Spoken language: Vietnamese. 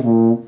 Mm-hmm.